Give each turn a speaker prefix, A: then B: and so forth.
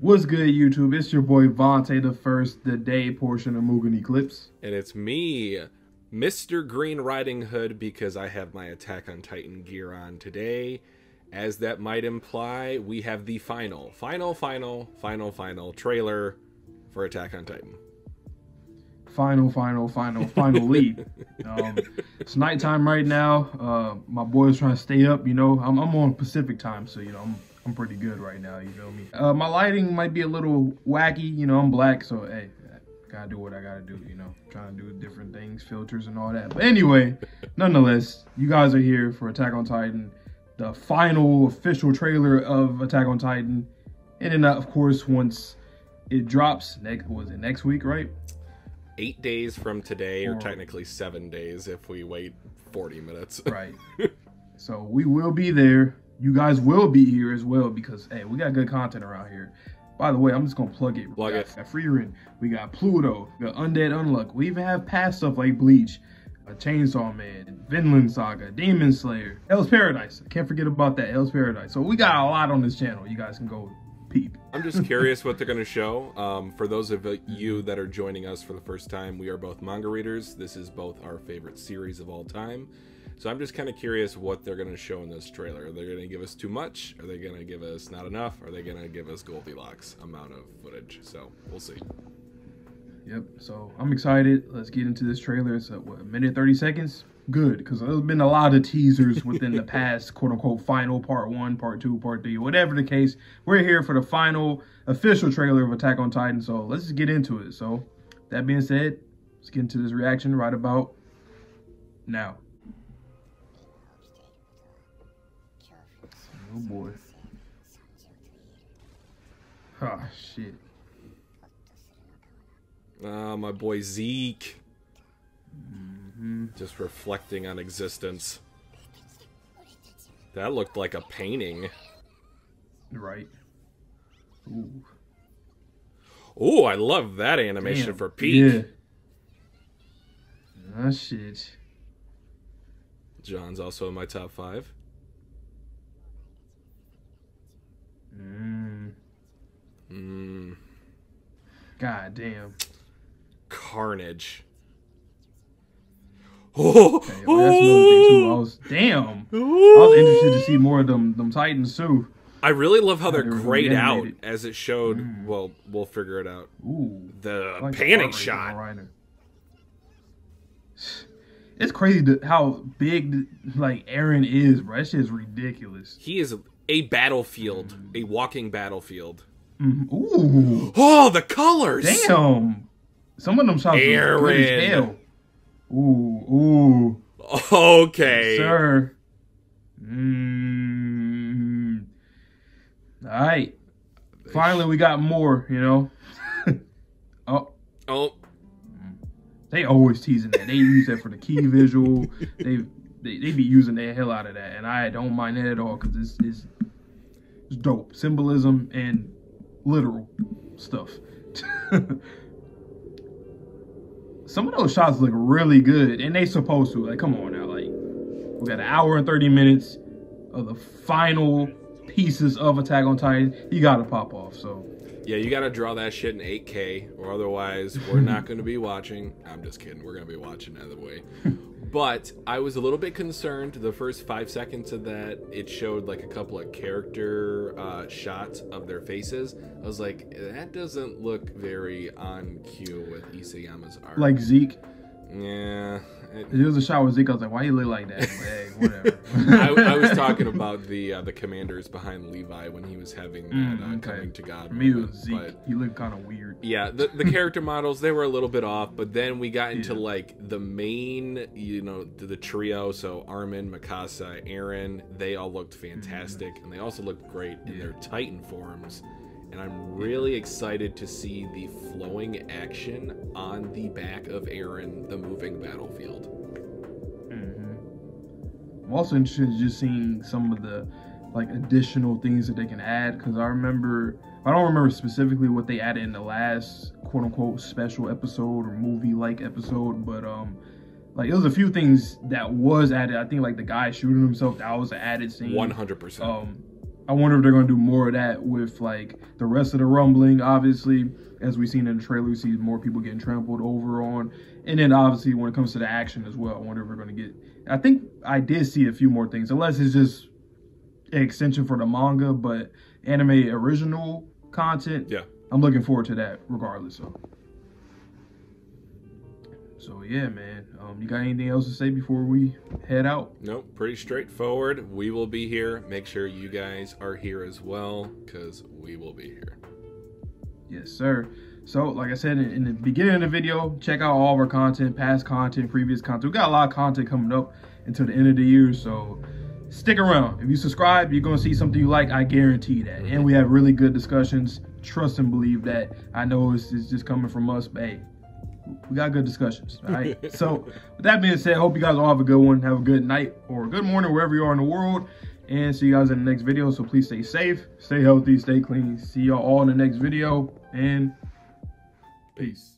A: What's good, YouTube? It's your boy Vonte the First, the day portion of Mugen Eclipse.
B: And it's me, Mr. Green Riding Hood, because I have my Attack on Titan gear on today. As that might imply, we have the final, final, final, final, final trailer for Attack on Titan.
A: Final, final, final, final lead. Um, it's nighttime right now. Uh, my boy's trying to stay up. You know, I'm, I'm on Pacific time, so you know I'm I'm pretty good right now. You feel me? Uh, my lighting might be a little wacky. You know, I'm black, so hey, I gotta do what I gotta do. You know, trying to do different things, filters and all that. But anyway, nonetheless, you guys are here for Attack on Titan, the final official trailer of Attack on Titan, and then uh, of course once it drops next was it next week, right?
B: Eight days from today, or technically seven days if we wait 40 minutes.
A: right. So we will be there you guys will be here as well because hey, we got good content around here. By the way, I'm just gonna plug it.
B: Plug
A: we
B: it.
A: got Frieren, we got Pluto, we got Undead Unluck. We even have past stuff like Bleach, a Chainsaw Man, Vinland Saga, Demon Slayer, Hell's Paradise. I can't forget about that Hell's Paradise. So we got a lot on this channel. You guys can go peep.
B: I'm just curious what they're going to show. Um, for those of you that are joining us for the first time, we are both manga readers. This is both our favorite series of all time. So I'm just kind of curious what they're going to show in this trailer. Are they going to give us too much? Are they going to give us not enough? Are they going to give us Goldilocks amount of footage? So we'll see.
A: Yep. So I'm excited. Let's get into this trailer. It's a, what, a minute 30 seconds. Good, because there's been a lot of teasers within the past quote unquote final part one, part two, part three, whatever the case. We're here for the final official trailer of Attack on Titan. So let's just get into it. So that being said, let's get into this reaction right about now. Oh boy. Oh shit.
B: Ah, my boy Zeke. Mm -hmm. Just reflecting on existence. That looked like a painting.
A: Right. Ooh.
B: Ooh, I love that animation Damn. for Pieck.
A: Yeah. Ah, shit.
B: Jean's also in my top five.
A: Mm. Mm. God damn.
B: Carnage.
A: Oh, okay, well, that's another thing too. I was damn. I was interested to see more of them them Titans too.
B: I really love how they're grayed out as it showed. Mm. Well, we'll figure it out.
A: Ooh,
B: the like panning shot.
A: It's crazy to, how big like Eren is, bro. That shit is ridiculous.
B: He is a battlefield, a walking battlefield.
A: Mm-hmm. Ooh.
B: Oh, the colors.
A: Damn. Some of them shots Eren. good as hell. Ooh, ooh.
B: Okay.
A: Yes, sir. Mm. All right. Finally, we got more, you know. oh.
B: Oh.
A: They always teasing that. They use that for the key visual. they they, they be using the hell out of that, and I don't mind that at all because it's, it's, it's dope symbolism and literal stuff. Some of those shots look really good, and they supposed to. Like, come on now, like we got an hour and thirty minutes of the final pieces of Attack on Titan. You gotta pop off. So
B: yeah, you got to draw that shit in 8K, or otherwise we're not going to be watching. I'm just kidding. We're going to be watching either way. But I was a little bit concerned the first five seconds of that. It showed like a couple of character uh, shots of their faces. I was like, that doesn't look very on cue with Isayama's art.
A: Like Zeke.
B: Yeah.
A: It, was a shot with Zeke. I was like, why you look like that? hey,
B: whatever. I, I, was talking about the uh, the commanders behind Levi when he was having that mm, uh, okay. coming to God. For
A: me, was Zeke. But, he looked kind of weird.
B: Yeah, the, the character models they were a little bit off, but then we got into yeah. like the main, you know, the, the, trio. So Armin, Mikasa, Eren, they all looked fantastic, mm-hmm. and they also looked great in their Titan forms and I'm really excited to see the flowing action on the back of Eren, the moving battlefield.
A: Mm-hmm. I'm also interested in just seeing some of the like additional things that they can add because I remember I don't remember specifically what they added in the last quote unquote special episode or movie like episode, but um like it was a few things that was added. I think like the guy shooting himself that was an added scene.
B: One hundred percent.
A: Um I wonder if they're gonna do more of that with like the rest of the rumbling. Obviously, as we've seen in the trailer, we see more people getting trampled over on, and then obviously when it comes to the action as well, I wonder if we're gonna get. I think I did see a few more things, unless it's just an extension for the manga, but anime original content.
B: Yeah.
A: I'm looking forward to that regardless. So, so yeah, man. Um, you got anything else to say before we head out?
B: Nope, pretty straightforward. We will be here. Make sure you guys are here as well, because we will be here.
A: Yes, sir. So, like I said in, in the beginning of the video, check out all of our content, past content, previous content. We got a lot of content coming up until the end of the year, so stick around. If you subscribe, you're gonna see something you like. I guarantee that. And we have really good discussions. Trust and believe that. I know it's, it's just coming from us, but hey, we got good discussions. Right. so with that being said, hope you guys all have a good one. Have a good night or good morning wherever you are in the world. And see you guys in the next video. So please stay safe, stay healthy, stay clean. See y'all all in the next video. And peace.